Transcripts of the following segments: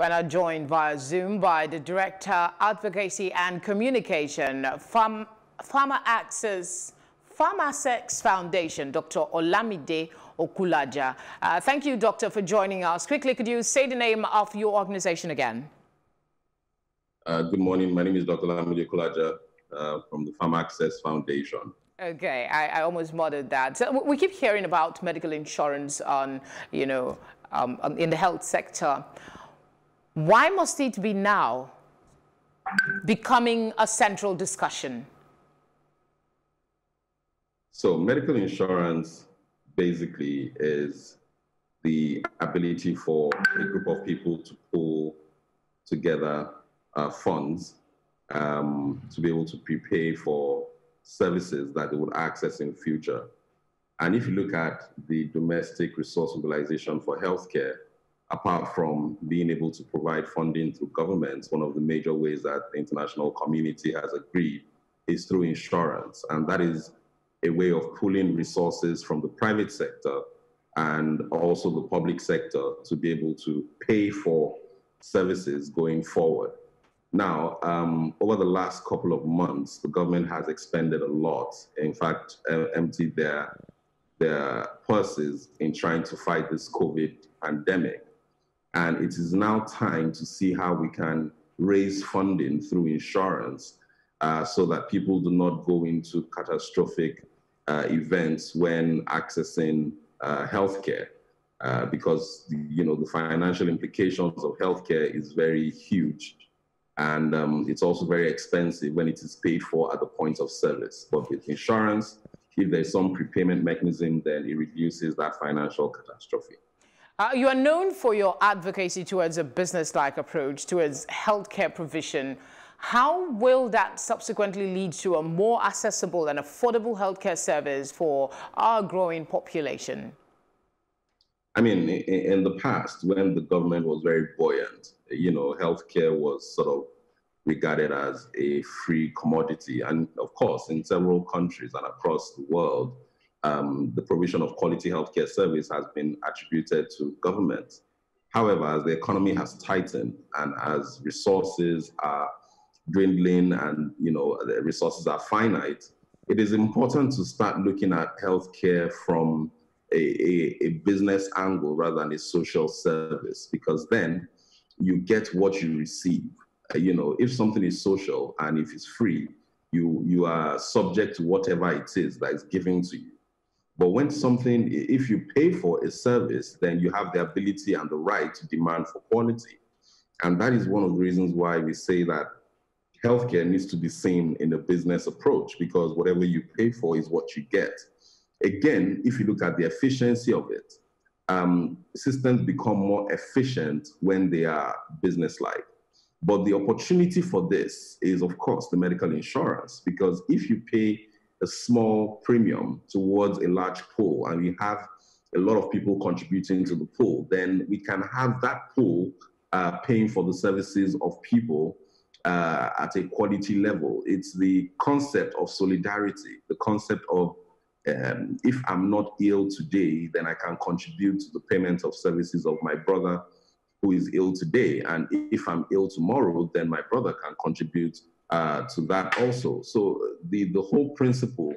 We're now joined via Zoom by the Director, Advocacy and Communication, Farm, Farmer Access, PharmAccess Foundation, Dr. Olamide Okulaja. Uh, thank you, Doctor, for joining us. Quickly, could you say the name of your organization again? Uh, good morning. My name is Dr. Olamide Okulaja uh, from the PharmAccess Foundation. Okay, I, I, almost muttered that. So we keep hearing about medical insurance on, you know, um, in the health sector. Why must it be now becoming a central discussion? So medical insurance basically is the ability for a group of people to pull together uh, funds um, to be able to prepay for services that they would access in future. And if you look at the domestic resource mobilization for healthcare, apart from being able to provide funding through governments, one of the major ways that the international community has agreed is through insurance. And that is a way of pulling resources from the private sector and also the public sector to be able to pay for services going forward. Now, um, over the last couple of months, the government has expended a lot. In fact, uh, emptied their their purses in trying to fight this COVID pandemic. And it is now time to see how we can raise funding through insurance uh, so that people do not go into catastrophic uh, events when accessing uh, healthcare. Uh, because you know the financial implications of healthcare is very huge, and um, it's also very expensive when it is paid for at the point of service. But with insurance, if there's some prepayment mechanism, then it reduces that financial catastrophe. Uh, you are known for your advocacy towards a business-like approach towards healthcare provision. How will that subsequently lead to a more accessible and affordable healthcare service for our growing population? I mean, in, in the past, when the government was very buoyant, you know, healthcare was sort of regarded as a free commodity. And of course, in several countries and across the world, um, the provision of quality healthcare service has been attributed to government. However, as the economy has tightened and as resources are dwindling and you know the resources are finite, it is important to start looking at healthcare from a, a, a business angle rather than a social service, because then you get what you receive. Uh, you know, if something is social and if it's free, you you are subject to whatever it is that is given to you. But when something, if you pay for a service, then you have the ability and the right to demand for quality. And that is one of the reasons why we say that healthcare needs to be seen in a business approach because whatever you pay for is what you get. Again, if you look at the efficiency of it, um, systems become more efficient when they are business-like. But the opportunity for this is, of course, the medical insurance, because if you pay a small premium towards a large pool and we have a lot of people contributing to the pool, then we can have that pool uh, paying for the services of people uh, at a quality level. It's the concept of solidarity, the concept of um, if I'm not ill today, then I can contribute to the payment of services of my brother who is ill today. And if I'm ill tomorrow, then my brother can contribute uh, to that also. So the, the whole principle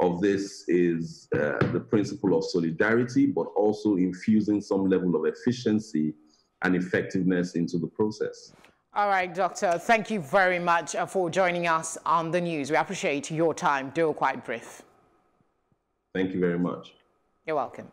of this is uh, the principle of solidarity, but also infusing some level of efficiency and effectiveness into the process. All right, Doctor, thank you very much uh, for joining us on the news. We appreciate your time. Do quite brief. Thank you very much. You're welcome.